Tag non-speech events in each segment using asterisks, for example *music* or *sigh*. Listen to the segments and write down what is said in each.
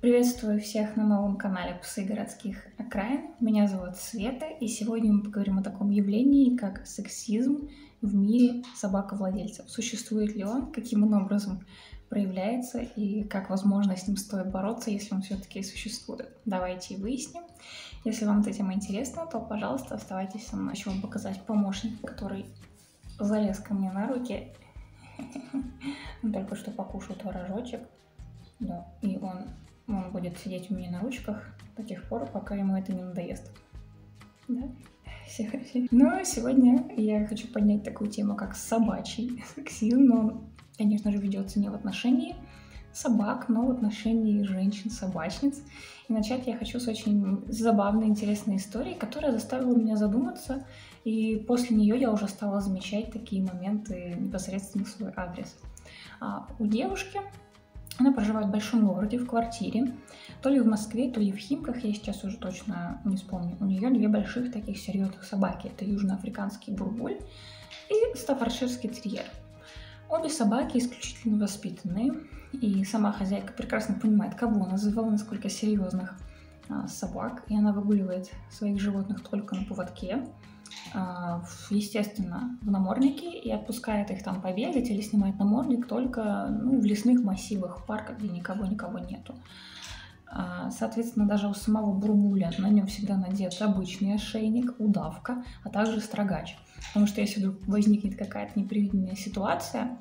Приветствую всех на новом канале Псы городских окраин. Меня зовут Света, и сегодня мы поговорим о таком явлении, как сексизм в мире собаковладельцев. Существует ли он, каким он образом проявляется, и как, возможно, с ним стоит бороться, если он все-таки существует. Давайте выясним. Если вам эта тема интересна, то, пожалуйста, оставайтесь со мной. Хочу вам показать помощника, который залез ко мне на руки. *laughs* Он только что покушал творожочек. Да, и он он будет сидеть у меня на ручках до тех пор, пока ему это не надоест. Да? Но ну, сегодня я хочу поднять такую тему, как собачий сексизм, но он, конечно же, ведется не в отношении собак, но в отношении женщин-собачниц. И начать я хочу с очень забавной, интересной истории, которая заставила меня задуматься, и после нее я уже стала замечать такие моменты непосредственно в свой адрес. А у девушки она проживает в большом городе, в квартире, то ли в Москве, то ли в Химках, я сейчас уже точно не вспомню. У нее две больших таких серьезных собаки. Это южноафриканский бурбуль и стаффордширский терьер. Обе собаки исключительно воспитанные, и сама хозяйка прекрасно понимает, кого она называла, насколько серьезных собак, и она выгуливает своих животных только на поводке. А, естественно, в наморднике и отпускает их там побегать или снимает намордник только ну, в лесных массивах, в парках, где никого-никого нету. А, соответственно, даже у самого бурбуля на нем всегда надет обычный ошейник, удавка, а также строгач. Потому что если вдруг возникнет какая-то непредвиденная ситуация,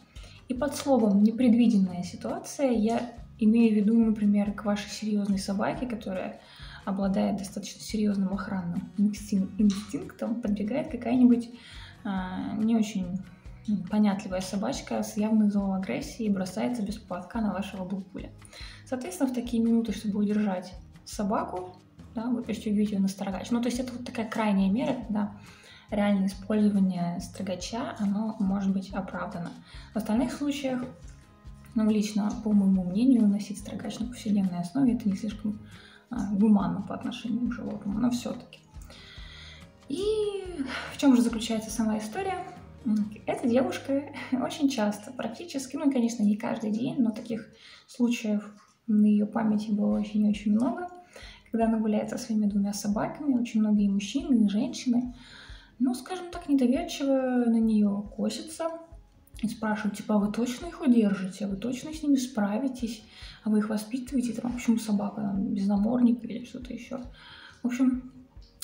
и под словом «непредвиденная ситуация» я имею в виду, например, к вашей серьезной собаке, которая обладает достаточно серьезным охранным инстинктом, подбегает какая-нибудь а, не очень понятливая собачка с явной зооагрессией и бросается без поводка на вашего булпуля. Соответственно, в такие минуты, чтобы удержать собаку, да, вы пристегиваете ее на строгач. Ну, то есть это вот такая крайняя мера, когда реальное использование строгача, оно может быть оправдано. В остальных случаях, ну, лично, по моему мнению, носить строгач на повседневной основе это не слишком гуманно по отношению к животному, но все-таки. И в чем же заключается сама история? Эта девушка *laughs* очень часто, практически, ну, конечно, не каждый день, но таких случаев на ее памяти было очень и очень много, когда она гуляет со своими двумя собаками, очень многие мужчины и женщины, ну, скажем так, недоверчиво на нее косятся, и спрашивают, типа, а вы точно их удержите, вы точно с ними справитесь, а вы их воспитываете, там, почему собака там, без намордника или что-то еще. В общем,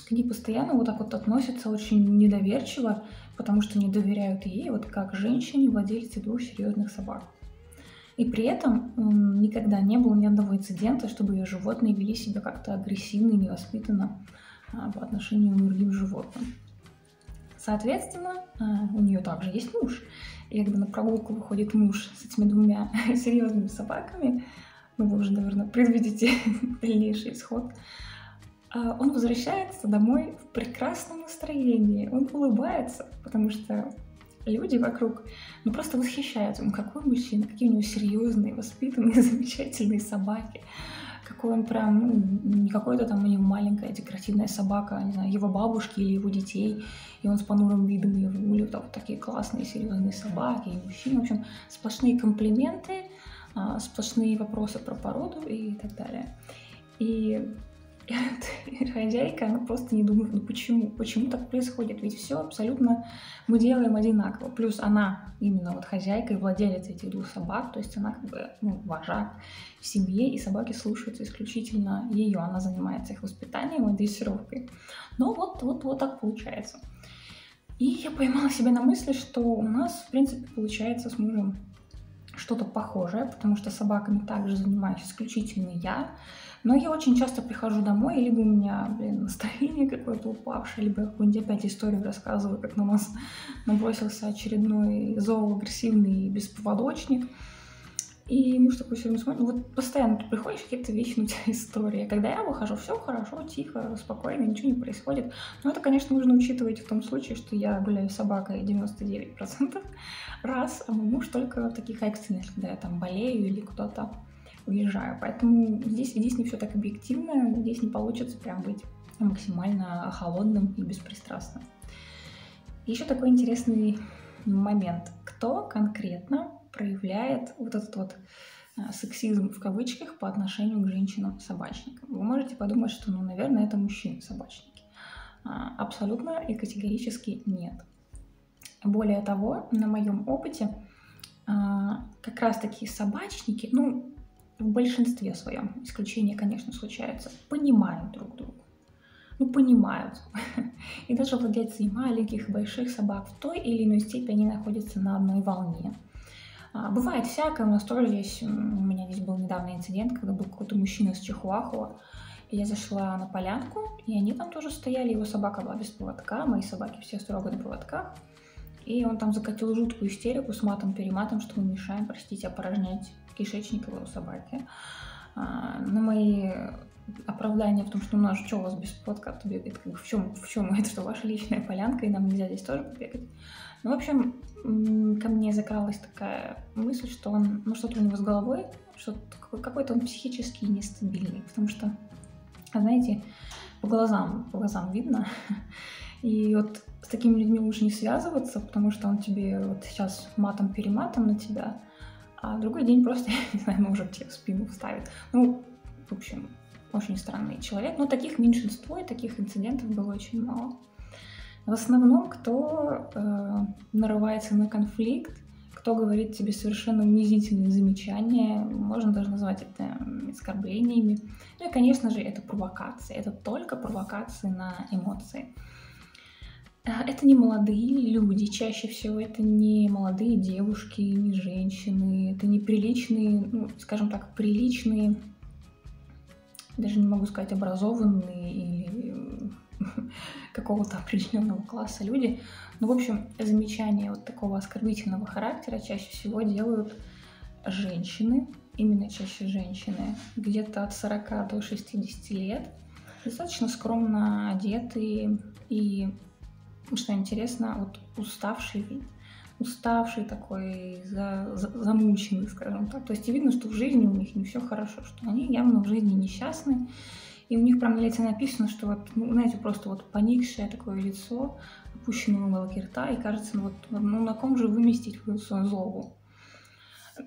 к ней постоянно вот так вот относятся очень недоверчиво, потому что не доверяют ей, вот как женщине, владельце двух серьезных собак. И при этом никогда не было ни одного инцидента, чтобы ее животные вели себя как-то агрессивно и невоспитанно а, по отношению к другим животным. Соответственно, а, у нее также есть муж. И когда на прогулку выходит муж с этими двумя *laughs* серьезными собаками, ну вы уже, наверное, предвидите *laughs* дальнейший исход, а, он возвращается домой в прекрасном настроении. Он улыбается, потому что люди вокруг ну, просто восхищаются. Он какой мужчина, какие у него серьезные, воспитанные, *laughs* замечательные собаки какой он прям, ну, не какой-то там у него маленькая декоративная собака, не знаю, его бабушки или его детей, и он с понурым видом ее выгуливает, вот такие классные, серьезные собаки и мужчины, в общем, сплошные комплименты, а, сплошные вопросы про породу и так далее. И *laughs* хозяйка, она просто не думает, ну почему, почему так происходит, ведь все абсолютно мы делаем одинаково. Плюс она именно вот хозяйка и владелец этих двух собак, то есть она как бы ну, вожак в семье, и собаки слушаются исключительно ее, она занимается их воспитанием и дрессировкой. Но вот, вот, вот так получается. И я поймала себя на мысли, что у нас, в принципе, получается с мужем что-то похожее, потому что собаками также занимаюсь исключительно я. Но я очень часто прихожу домой, либо у меня, блин, настроение какое-то упавшее, либо я какую-нибудь опять историю рассказываю, как на нас набросился очередной зооагрессивный бесповодочник. И муж такой все время смотрит, ну вот постоянно ты приходишь, какие-то вечные у тебя *laughs* истории. Когда я выхожу, все хорошо, тихо, спокойно, ничего не происходит. Но это, конечно, нужно учитывать в том случае, что я гуляю с собакой 99% раз, а мой муж только в таких экстренных, когда я там болею или куда-то уезжаю. Поэтому здесь, здесь не все так объективно, здесь не получится прям быть максимально холодным и беспристрастным. Еще такой интересный момент. Кто конкретно проявляет вот этот вот а, сексизм в кавычках по отношению к женщинам-собачникам. Вы можете подумать, что, ну, наверное, это мужчины-собачники. А, абсолютно и категорически нет. Более того, на моем опыте а, как раз такие собачники, ну, в большинстве своем, исключения, конечно, случаются, понимают друг друга. Ну, понимают. *laughs* И даже владельцы и маленьких, и больших собак в той или иной степени находятся на одной волне. А, бывает всякое, у нас тоже здесь, у меня здесь был недавно инцидент, когда был какой-то мужчина с Чихуахуа, и я зашла на полянку, и они там тоже стояли, его собака была без поводка, мои собаки все строго на поводках, и он там закатил жуткую истерику с матом-перематом, что мы мешаем, простите, опорожнять кишечник его собаки. А, на мои оправдания в том, что ну, что у вас без подката бегает, в чем, в чем это, что ваша личная полянка, и нам нельзя здесь тоже побегать. Ну, в общем, ко мне закралась такая мысль, что он, ну, что-то у него с головой, что какой-то он психически нестабильный, потому что, знаете, по глазам, по глазам видно, *laughs* и вот с такими людьми лучше не связываться, потому что он тебе вот сейчас матом-перематом на тебя, а другой день просто, *laughs* не знаю, ножик тебе в спину вставит. Ну, в общем, очень странный человек. Но таких меньшинство, и таких инцидентов было очень мало. В основном, кто э, нарывается на конфликт, кто говорит тебе совершенно унизительные замечания, можно даже назвать это оскорблениями. Ну и, конечно же, это провокация. Это только провокации на эмоции. А, это не молодые люди, чаще всего это не молодые девушки, не женщины, это не приличные, ну, скажем так, приличные, даже не могу сказать образованные какого-то определенного класса люди. Ну, в общем, замечания вот такого оскорбительного характера чаще всего делают женщины, именно чаще женщины, где-то от 40 до 60 лет, достаточно скромно одетые и что интересно, вот уставший вид, уставший такой, за, за, замученный, скажем так. То есть видно, что в жизни у них не все хорошо, что они явно в жизни несчастны. И у них прям на лице написано, что вот, ну, знаете, просто вот поникшее такое лицо, опущенный уголки рта, и кажется, ну, вот, ну на ком же выместить свою злобу.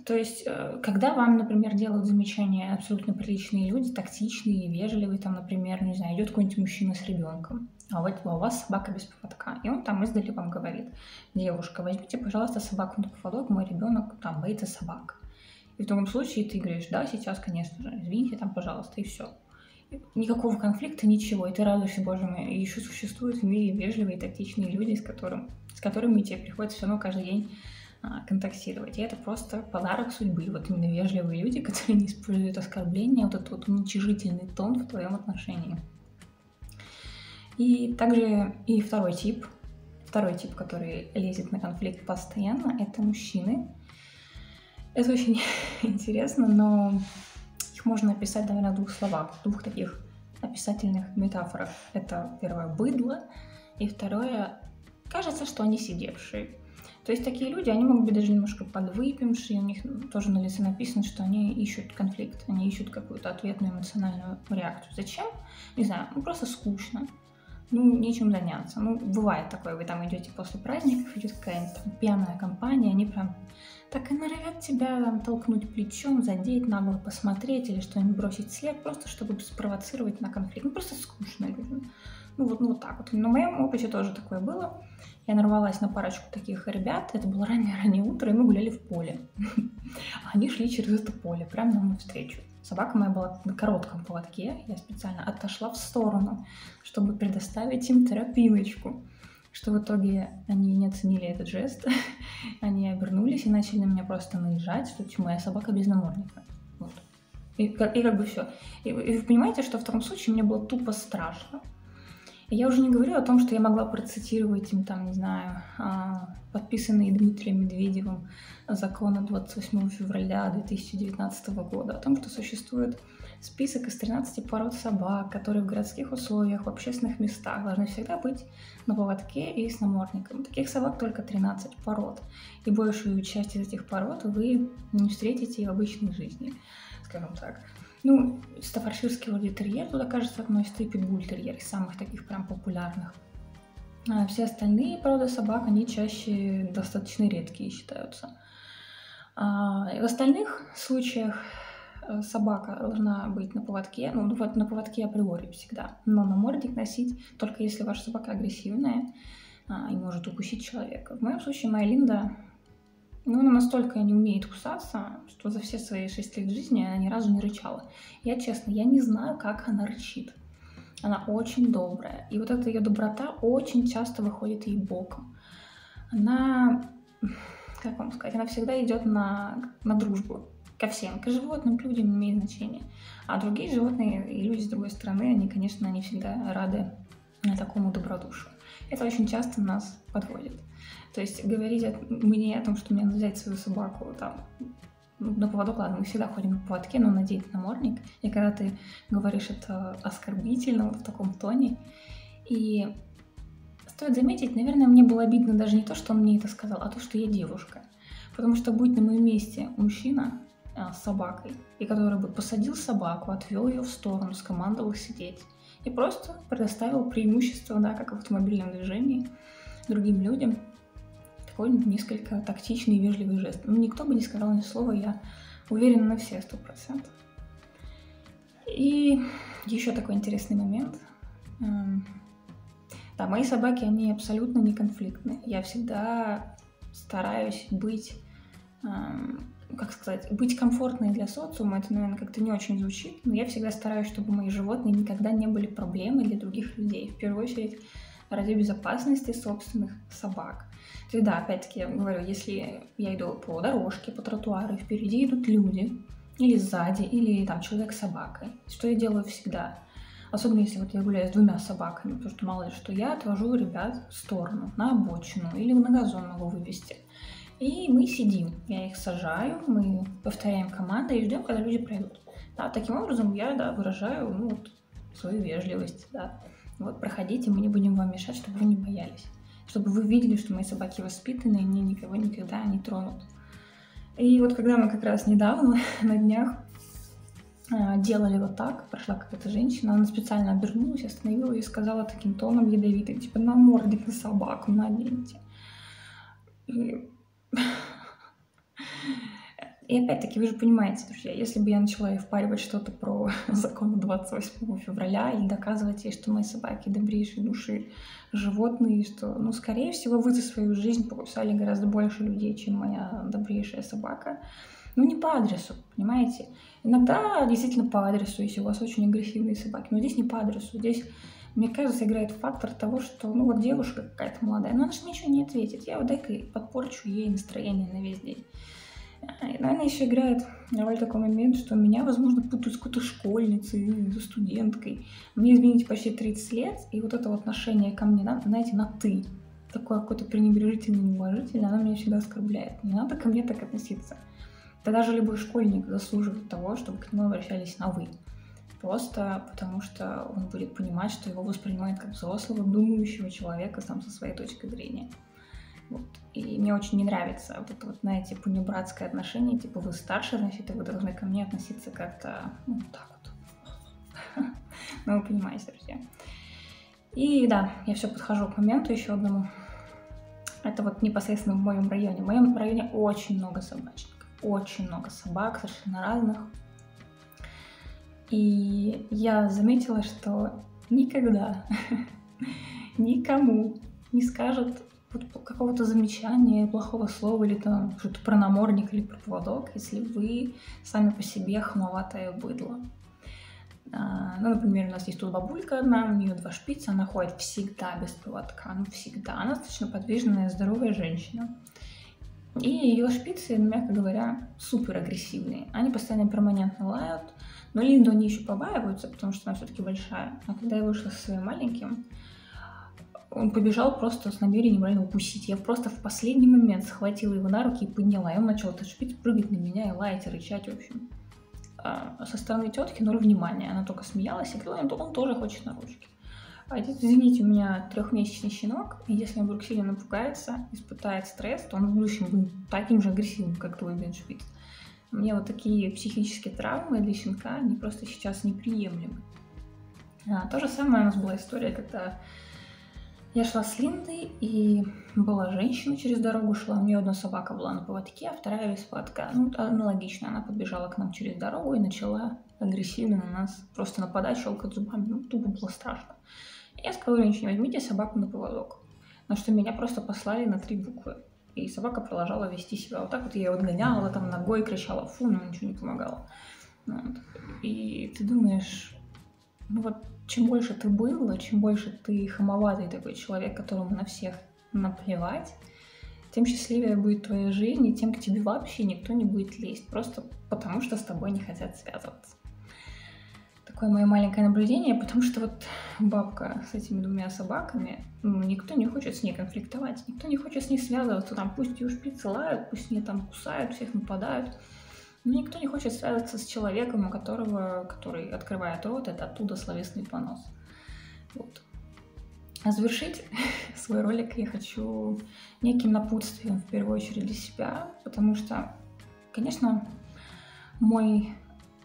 То есть, э, когда вам, например, делают замечания абсолютно приличные люди, тактичные, вежливые, там, например, не знаю, идет какой-нибудь мужчина с ребенком, а вот у вас собака без поводка, и он там издали вам говорит, девушка, возьмите, пожалуйста, собаку на поводок, мой ребенок там боится собак. И в таком случае ты говоришь, да, сейчас, конечно же, извините, там, пожалуйста, и все. Никакого конфликта, ничего, и ты радуешься, боже мой, еще существуют в мире вежливые и тактичные люди, с, которым, с которыми тебе приходится все равно каждый день а, контактировать. И это просто подарок судьбы. Вот именно вежливые люди, *laughs* которые не используют оскорбления, вот этот вот уничижительный тон в твоем отношении. И также и второй тип, второй тип, который лезет на конфликт постоянно, это мужчины. Это очень *laughs* интересно, но можно описать, наверное, в двух словах, в двух таких описательных метафорах. Это первое быдло, и второе кажется, что они сидевшие. То есть такие люди, они могут быть даже немножко подвыпившие, у них тоже на лице написано, что они ищут конфликт, они ищут какую-то ответную эмоциональную реакцию. Зачем? Не знаю, ну просто скучно. Ну, нечем заняться. Ну, бывает такое, вы там идете после праздников, идет какая-нибудь там пьяная компания, они прям так и норовят тебя там, толкнуть плечом, задеть, нагло посмотреть или что-нибудь бросить след, просто чтобы спровоцировать на конфликт. Ну, просто скучно людям. Ну, вот, ну, вот так вот. На моем опыте тоже такое было. Я нарвалась на парочку таких ребят. Это было раннее-раннее утро, и мы гуляли в поле. *laughs* Они шли через это поле, прямо нам навстречу. Собака моя была на коротком поводке. Я специально отошла в сторону, чтобы предоставить им тропиночку. Что в итоге они не оценили этот жест. *laughs* они обернулись и начали на меня просто наезжать, что моя собака без намордника. Вот. И, и как бы все. И, и вы понимаете, что в таком случае мне было тупо страшно. Я уже не говорю о том, что я могла процитировать им, там, не знаю, а, подписанные Дмитрием Медведевым закон от 28 февраля 2019 года, о том, что существует список из 13 пород собак, которые в городских условиях, в общественных местах должны всегда быть на поводке и с намордником. Таких собак только 13 пород, и большую часть из этих пород вы не встретите в обычной жизни, скажем так. Ну, стаффордширский вроде терьер туда, кажется, относится, и питбуль-терьер из самых таких прям популярных. А все остальные породы собак, они чаще достаточно редкие считаются. А, в остальных случаях э, собака должна быть на поводке, ну вот на поводке априори всегда, но намордник носить только если ваша собака агрессивная а, и может укусить человека. В моем случае моя Линда, ну она настолько не умеет кусаться, что за все свои шесть лет жизни она ни разу не рычала. Я честно, я не знаю, как она рычит. Она очень добрая. И вот эта ее доброта очень часто выходит ей боком. Она как вам сказать, она всегда идет на, на дружбу ко всем, к животным, к людям не имеет значения. А другие животные и люди с другой стороны, они, конечно, они всегда рады такому добродушию. Это очень часто нас подводит. То есть говорить мне о том, что мне надо взять свою собаку там, на поводок, ладно, мы всегда ходим на поводке, но надеть намордник. И когда ты говоришь это оскорбительно, вот в таком тоне, и Стоит заметить, наверное, мне было обидно даже не то, что он мне это сказал, а то, что я девушка. Потому что будь на моем месте мужчина а, с собакой, и который бы посадил собаку, отвел ее в сторону, скомандовал сидеть, и просто предоставил преимущество, да, как в автомобильном движении, другим людям, такой несколько тактичный и вежливый жест. Ну, никто бы не сказал ни слова, я уверена на все сто процентов. И еще такой интересный момент. Эм, да, мои собаки, они абсолютно не конфликтные. Я всегда стараюсь быть, эм, как сказать, быть комфортной для социума. Это, наверное, как-то не очень звучит, но я всегда стараюсь, чтобы мои животные никогда не были проблемой для других людей. В первую очередь ради безопасности собственных собак. То есть, да, опять-таки, я говорю, если я иду по дорожке, по тротуару, и впереди идут люди, или сзади, или там человек с собакой, что я делаю всегда? Особенно если вот я гуляю с двумя собаками, потому что мало ли что, я отвожу ребят в сторону, на обочину или на газон могу вывести. И мы сидим, я их сажаю, мы повторяем команды и ждем, когда люди пройдут. Да, таким образом я да, выражаю ну, вот, свою вежливость. Да. Вот проходите, мы не будем вам мешать, чтобы вы не боялись. Чтобы вы видели, что мои собаки воспитанные, они никого никогда не тронут. И вот когда мы как раз недавно, *laughs* на днях, а, делали вот так, прошла какая-то женщина, она специально обернулась, остановила и сказала таким тоном ядовитым, типа, на мордик на собаку наденьте. И... И опять-таки, вы же понимаете, друзья, если бы я начала ей впаривать что-то про *laughs* закон 28 февраля или доказывать ей, что мои собаки добрейшие души животные, что, ну, скорее всего, вы за свою жизнь покусали гораздо больше людей, чем моя добрейшая собака, ну, не по адресу, понимаете? Иногда действительно по адресу, если у вас очень агрессивные собаки. Но здесь не по адресу. Здесь, мне кажется, играет фактор того, что, ну, вот девушка какая-то молодая, но она же ничего не ответит. Я вот дай-ка подпорчу ей настроение на весь день. И, наверное, еще играет роль такой момент, что меня, возможно, путают с какой-то школьницей или студенткой. Мне, извините, почти 30 лет, и вот это вот отношение ко мне, знаете, на «ты», такое какое-то пренебрежительное, неуважительное, оно меня всегда оскорбляет. Не надо ко мне так относиться. Да даже любой школьник заслуживает того, чтобы к нему обращались на «вы». Просто потому что он будет понимать, что его воспринимают как взрослого, думающего человека сам со своей точкой зрения. Вот. И мне очень не нравится вот вот, знаете, понебратское отношение, типа вы старше, значит, и вы должны ко мне относиться как-то, ну, так вот. *laughs* Ну, вы понимаете, друзья. И да, я все подхожу к моменту еще одному. Это вот непосредственно в моем районе. В моем районе очень много собачек очень много собак, совершенно разных. И я заметила, что никогда *laughs* никому не скажут какого-то замечания, плохого слова или там что-то про намордник или про поводок, если вы сами по себе хамоватое быдло. А, ну, например, у нас есть тут бабулька одна, у нее два шпица, она ходит всегда без поводка, ну всегда. Она достаточно подвижная, здоровая женщина. И ее шпицы, мягко говоря, супер агрессивные. Они постоянно перманентно лают, но Линду они еще побаиваются, потому что она все-таки большая. А когда я вышла своим маленьким, он побежал просто с намерением реально укусить. Я просто в последний момент схватила его на руки и подняла. И он начал этот шпиц прыгать на меня и лаять, и рычать, в общем. А со стороны тетки ноль внимания. Она только смеялась и говорила, он тоже хочет на ручки. А извините, у меня трехмесячный щенок, и если он вдруг сильно напугается, испытает стресс, то он в будущем будет таким же агрессивным, как твой Беншпиц. Мне вот такие психические травмы для щенка, они просто сейчас неприемлемы. А, то же самое у нас была история, когда Я шла с Линдой, и была женщина через дорогу шла. У нее одна собака была на поводке, а вторая без поводка. Ну, аналогично. Она подбежала к нам через дорогу и начала агрессивно на нас просто нападать, щелкать зубами. Ну, тупо было страшно. Я сказала женщине, возьмите собаку на поводок. На что меня просто послали на три буквы. И собака продолжала вести себя вот так вот. Я ее отгоняла, там ногой кричала, фу, но ничего не помогало. Вот. И ты думаешь, ну вот чем больше ты было, чем больше ты хамоватый такой человек, которому на всех наплевать, тем счастливее будет твоя жизнь, и тем к тебе вообще никто не будет лезть, просто потому что с тобой не хотят связываться. Такое мое маленькое наблюдение, потому что вот бабка с этими двумя собаками, ну, никто не хочет с ней конфликтовать, никто не хочет с ней связываться, там пусть ее шприцы лают, пусть они там кусают, всех нападают, но никто не хочет связываться с человеком, у которого, который открывает рот, это оттуда словесный понос. Вот. А завершить *laughs* свой ролик я хочу неким напутствием, в первую очередь для себя, потому что, конечно, мой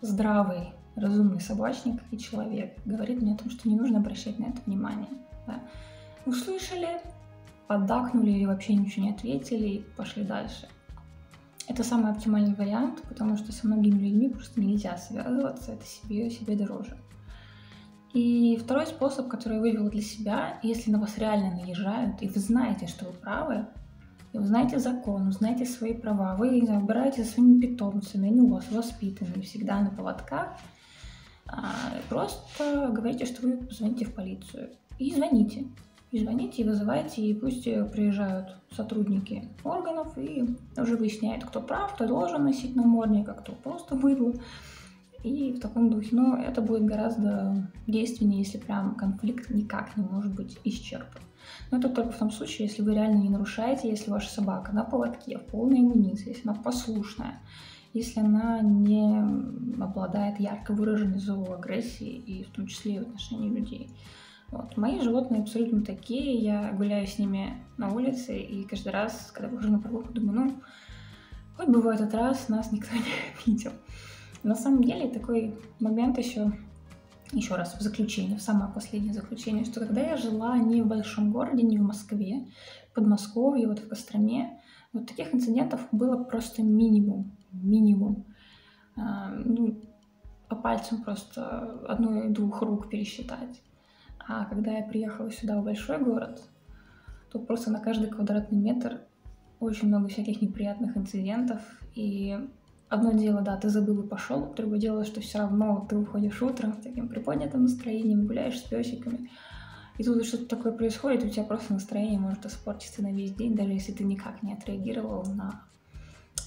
здравый, разумный собачник и человек говорит мне о том, что не нужно обращать на это внимание. Да. Услышали, поддакнули или вообще ничего не ответили и пошли дальше. Это самый оптимальный вариант, потому что со многими людьми просто нельзя связываться, это себе, себе дороже. И второй способ, который я вывела для себя, если на вас реально наезжают, и вы знаете, что вы правы, и вы знаете закон, вы знаете свои права, вы не знаю, убираете за своими питомцами, они у вас воспитаны всегда на поводках, просто говорите, что вы звоните в полицию. И звоните и звоните, и вызывайте, и пусть приезжают сотрудники органов и уже выясняют, кто прав, кто должен носить намордник, а кто просто быдло. И в таком духе. Но это будет гораздо действеннее, если прям конфликт никак не может быть исчерпан. Но это только в том случае, если вы реально не нарушаете, если ваша собака на поводке, в полной амуниции, если она послушная, если она не обладает ярко выраженной зооагрессией, и в том числе и в отношении людей. Вот. Мои животные абсолютно такие, я гуляю с ними на улице, и каждый раз, когда выхожу на прогулку, думаю, ну, хоть бы в этот раз нас никто *laughs* не видел. На самом деле такой момент еще, еще раз, в заключение, в самое последнее заключение, что когда я жила не в большом городе, не в Москве, в Подмосковье, вот в Костроме, вот таких инцидентов было просто минимум, минимум. А, ну, по пальцам просто одной-двух рук пересчитать. А когда я приехала сюда, в большой город, то просто на каждый квадратный метр очень много всяких неприятных инцидентов. И одно дело, да, ты забыл и пошел, другое дело, что все равно ты уходишь утром с таким приподнятым настроением, гуляешь с песиками. И тут что-то такое происходит, у тебя просто настроение может испортиться на весь день, даже если ты никак не отреагировал на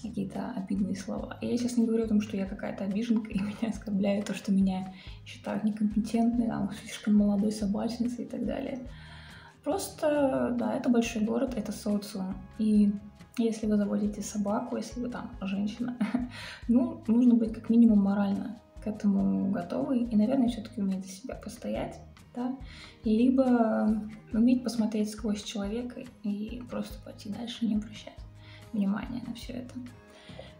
какие-то обидные слова. И я сейчас не говорю о том, что я какая-то обиженка, *laughs* и меня оскорбляют то, что меня считают некомпетентной, там, слишком молодой собачницей и так далее. Просто, да, это большой город, это социум. И если вы заводите собаку, если вы там женщина, *laughs* ну, нужно быть как минимум морально к этому готовы и, наверное, все-таки уметь за себя постоять, да, либо уметь посмотреть сквозь человека и просто пойти дальше, не обращать внимание на все это.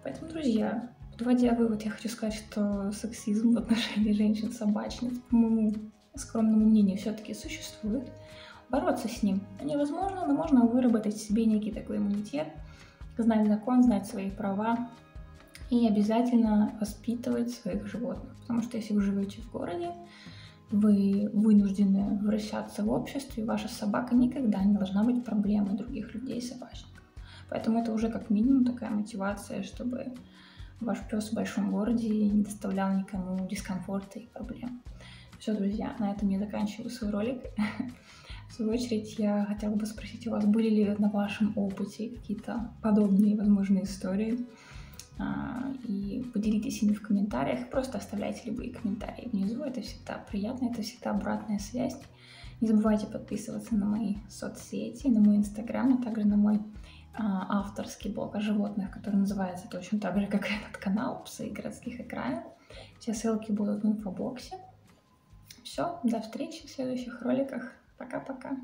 Поэтому, друзья, подводя вывод, я хочу сказать, что сексизм в отношении женщин-собачниц, по моему скромному мнению, все-таки существует. Бороться с ним невозможно, но можно выработать себе некий такой иммунитет, знать закон, знать свои права и обязательно воспитывать своих животных. Потому что если вы живете в городе, вы вынуждены вращаться в обществе, ваша собака никогда не должна быть проблемой других людей собачников. Поэтому это уже как минимум такая мотивация, чтобы ваш пес в большом городе не доставлял никому дискомфорта и проблем. Все, друзья, на этом я заканчиваю свой ролик. В свою очередь, я хотела бы спросить у вас, были ли на вашем опыте какие-то подобные возможные истории? А, и поделитесь ими в комментариях, просто оставляйте любые комментарии внизу, это всегда приятно, это всегда обратная связь. Не забывайте подписываться на мои соцсети, на мой инстаграм, а также на мой авторский блог о животных, который называется точно так же, как и этот канал «Псы городских экранов». Все ссылки будут в инфобоксе. Все, до встречи в следующих роликах. Пока-пока.